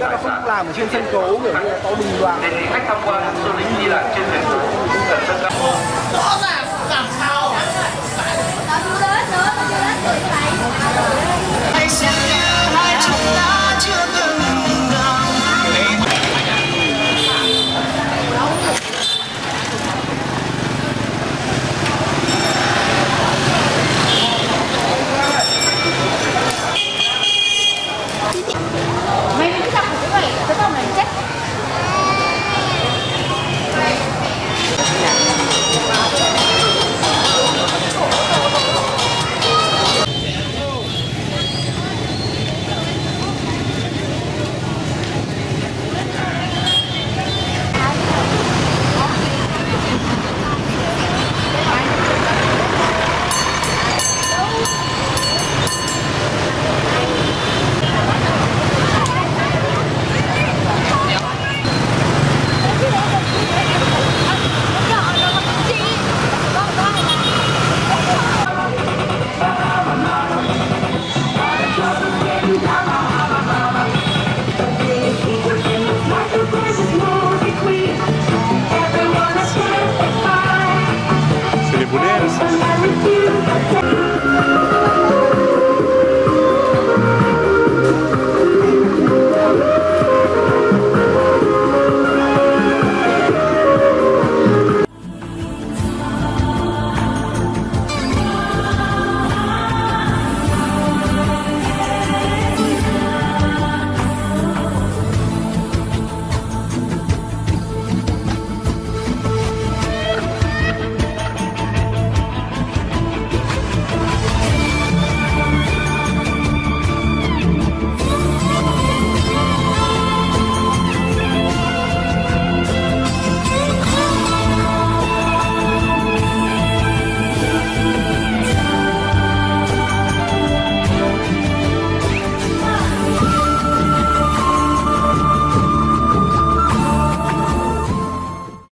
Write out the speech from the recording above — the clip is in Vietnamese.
Chắc nó không làm ở trên sân khấu kiểu như có đình đoàn. Để khách tham quan du lịch đi lại trên tuyến cũng cần sân cao. Rõ ràng làm sao? Đã đưa đến nữa, đưa đến người này. Hãy xin hai chúng ta chưa